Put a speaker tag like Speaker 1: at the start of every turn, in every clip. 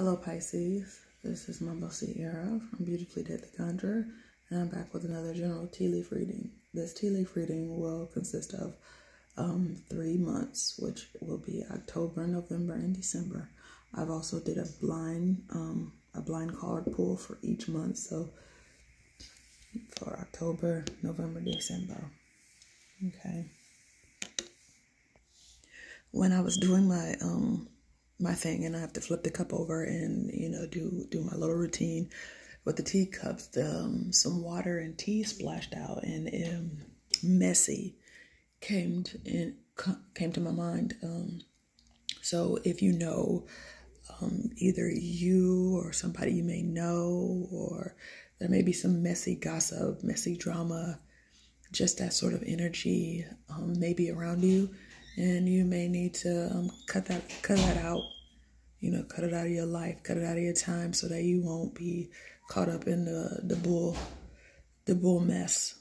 Speaker 1: Hello, Pisces. This is Mambo Sierra from Beautifully Deadly Conjure, and I'm back with another general tea leaf reading. This tea leaf reading will consist of um, three months, which will be October, November, and December. I've also did a blind um, a blind card pull for each month, so for October, November, December. Okay. When I was doing my um my thing and I have to flip the cup over and you know do do my little routine with the teacups. Um, some water and tea splashed out and um, messy came to, in, came to my mind. Um, so if you know um, either you or somebody you may know, or there may be some messy gossip, messy drama, just that sort of energy um, maybe around you and you may need to um, cut that cut that out. You know cut it out of your life cut it out of your time so that you won't be caught up in the the bull the bull mess.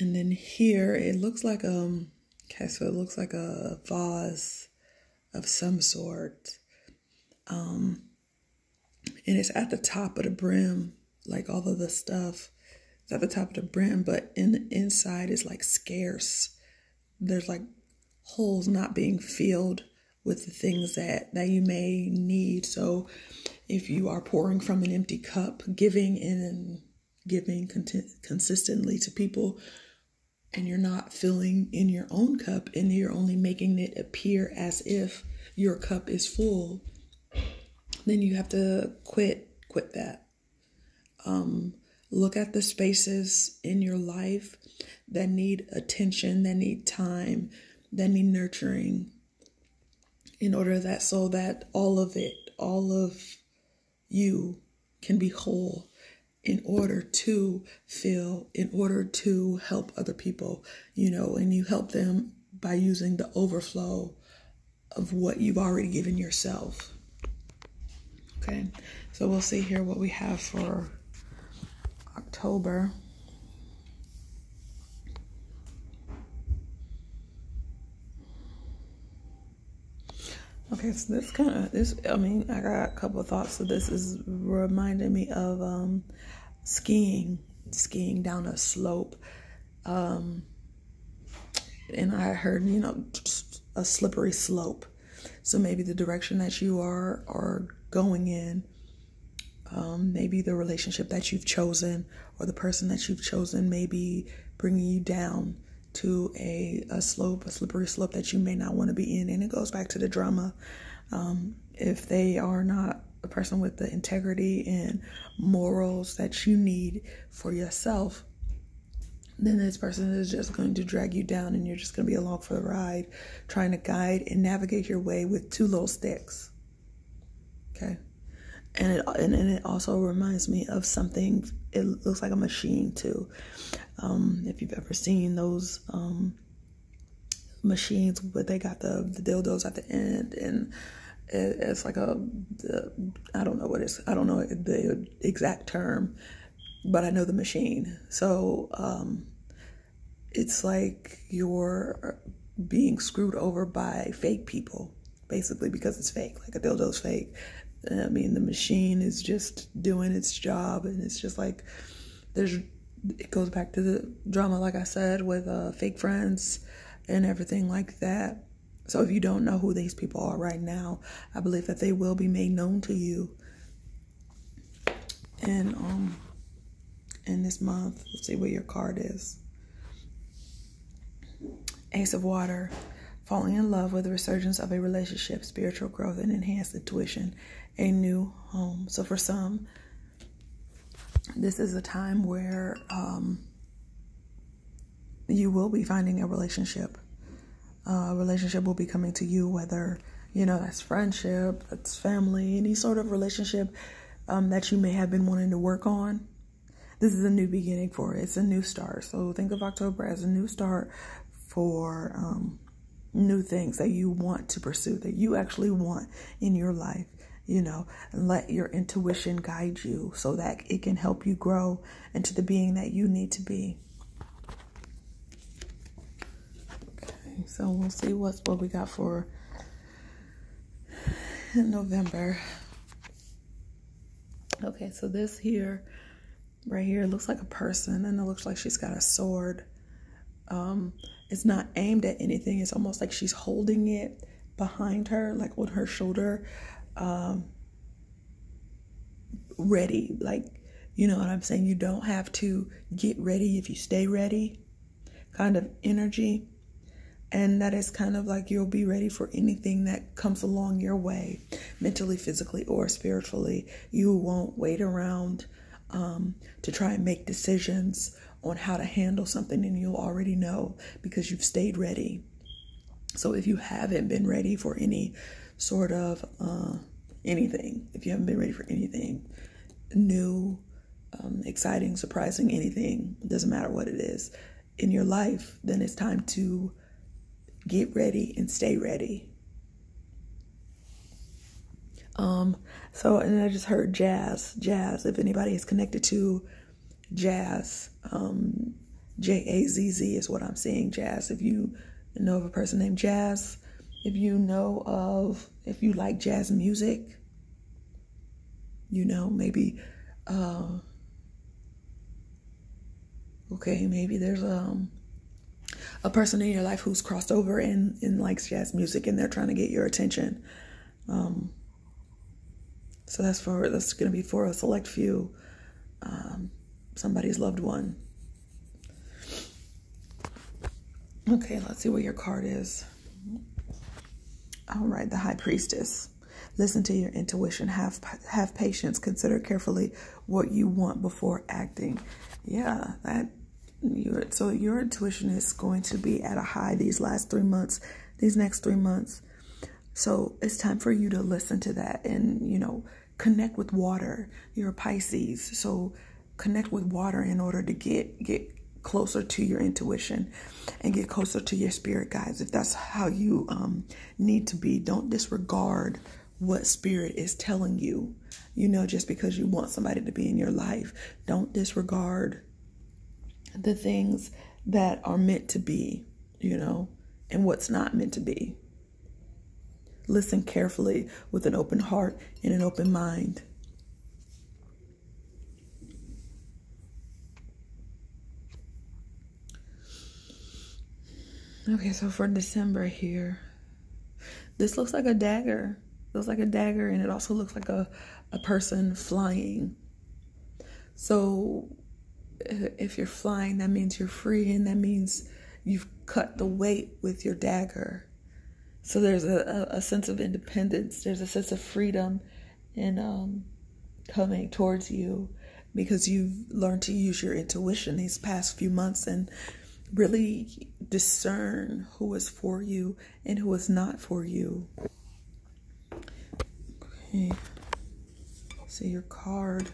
Speaker 1: And then here it looks like um okay so it looks like a vase of some sort. Um and it's at the top of the brim like all of the stuff it's at the top of the brim, but in the inside is like scarce. There's like holes not being filled with the things that that you may need. So if you are pouring from an empty cup, giving and giving consistently to people and you're not filling in your own cup and you're only making it appear as if your cup is full, then you have to quit quit that. Um Look at the spaces in your life that need attention, that need time, that need nurturing in order that so that all of it, all of you can be whole in order to feel, in order to help other people, you know, and you help them by using the overflow of what you've already given yourself. Okay, so we'll see here what we have for October. Okay, so this kind of this. I mean, I got a couple of thoughts. So this is reminding me of um, skiing, skiing down a slope, um, and I heard you know a slippery slope. So maybe the direction that you are are going in um, maybe the relationship that you've chosen or the person that you've chosen may be bringing you down to a, a slope, a slippery slope that you may not want to be in. And it goes back to the drama. Um, if they are not a person with the integrity and morals that you need for yourself, then this person is just going to drag you down and you're just going to be along for the ride, trying to guide and navigate your way with two little sticks. Okay and it and, and it also reminds me of something. It looks like a machine too. Um, if you've ever seen those um, machines, but they got the the dildos at the end, and it, it's like a the, I don't know what it's I don't know the exact term, but I know the machine. So um, it's like you're being screwed over by fake people, basically because it's fake. Like a dildo's fake I mean, the machine is just doing its job, and it's just like there's. It goes back to the drama, like I said, with uh, fake friends and everything like that. So if you don't know who these people are right now, I believe that they will be made known to you. And um, in this month, let's see what your card is. Ace of Water falling in love with the resurgence of a relationship, spiritual growth, and enhanced intuition, a new home. So for some, this is a time where um, you will be finding a relationship. Uh, a relationship will be coming to you, whether you know that's friendship, that's family, any sort of relationship um, that you may have been wanting to work on. This is a new beginning for it. It's a new start. So think of October as a new start for um, new things that you want to pursue, that you actually want in your life, you know, and let your intuition guide you so that it can help you grow into the being that you need to be. Okay, so we'll see what's what we got for November. Okay, so this here, right here, looks like a person, and it looks like she's got a sword. Um, it's not aimed at anything. It's almost like she's holding it behind her, like on her shoulder, um, ready. Like, you know what I'm saying? You don't have to get ready if you stay ready, kind of energy. And that is kind of like you'll be ready for anything that comes along your way, mentally, physically, or spiritually. You won't wait around um, to try and make decisions on how to handle something, and you'll already know because you've stayed ready. So if you haven't been ready for any sort of uh, anything, if you haven't been ready for anything new, um, exciting, surprising, anything, doesn't matter what it is in your life, then it's time to get ready and stay ready. Um, so, and I just heard jazz, jazz. If anybody is connected to jazz, um, J A Z Z is what I'm seeing, jazz. If you know of a person named Jazz, if you know of, if you like jazz music, you know, maybe, uh, okay, maybe there's um, a person in your life who's crossed over and, and likes jazz music and they're trying to get your attention. Um, so that's for that's going to be for a select few, um, somebody's loved one. Okay, let's see what your card is. All right, the High Priestess. Listen to your intuition. Have have patience. Consider carefully what you want before acting. Yeah, that your so your intuition is going to be at a high these last three months, these next three months. So it's time for you to listen to that and you know connect with water. You're a Pisces, so connect with water in order to get get closer to your intuition and get closer to your spirit guides. If that's how you um, need to be don't disregard what spirit is telling you you know just because you want somebody to be in your life. Don't disregard the things that are meant to be you know and what's not meant to be. Listen carefully with an open heart and an open mind Okay, so for December here, this looks like a dagger. It looks like a dagger, and it also looks like a, a person flying. So if you're flying, that means you're free, and that means you've cut the weight with your dagger. So there's a, a, sense of independence, there's a sense of freedom in um, coming towards you because you've learned to use your intuition these past few months and really discern who is for you and who is not for you. Okay. See your card.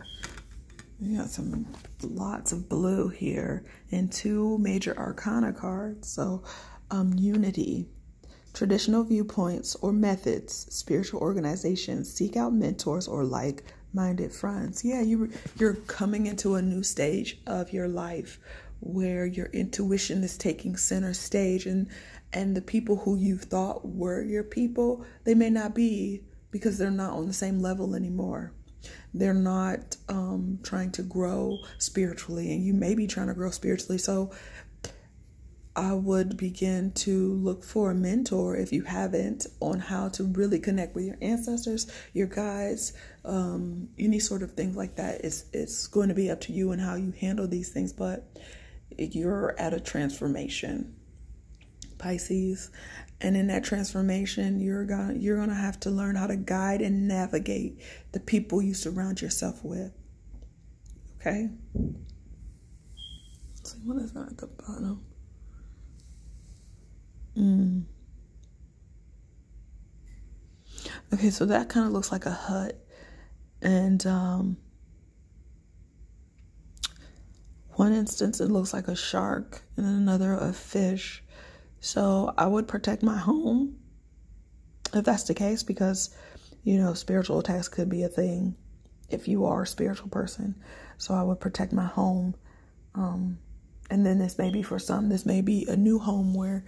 Speaker 1: You got some lots of blue here and two major arcana cards. So, um, unity, traditional viewpoints or methods, spiritual organizations, seek out mentors or like minded friends. Yeah, you you're coming into a new stage of your life where your intuition is taking center stage and and the people who you thought were your people they may not be because they're not on the same level anymore. They're not um, trying to grow spiritually and you may be trying to grow spiritually. So i would begin to look for a mentor if you haven't on how to really connect with your ancestors your guides um, any sort of things like that. It's, it's going to be up to you and how you handle these things but you're at a transformation pisces. And in that transformation you're gonna you're gonna have to learn how to guide and navigate the people you surround yourself with. Okay? Let's see what is that at the bottom? Mm. okay so that kind of looks like a hut. And um One instance, it looks like a shark, and another, a fish. So I would protect my home if that's the case, because, you know, spiritual attacks could be a thing if you are a spiritual person. So I would protect my home. Um, and then this may be for some, this may be a new home where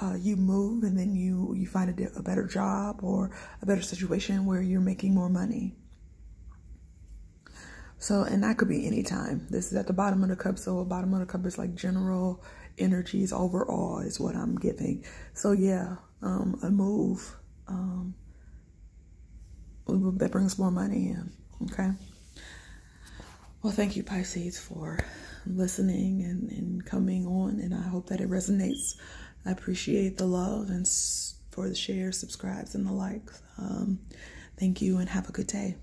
Speaker 1: uh, you move and then you you find a, a better job or a better situation where you're making more money. So, and that could be any time. This is at the bottom of the cup. So, a bottom of the cup is like general energies overall is what I'm giving. So, yeah, um, a move um, that brings more money in. Okay. Well, thank you, Pisces, for listening and, and coming on. And I hope that it resonates. I appreciate the love and for the shares, subscribes, and the likes. Um, thank you and have a good day.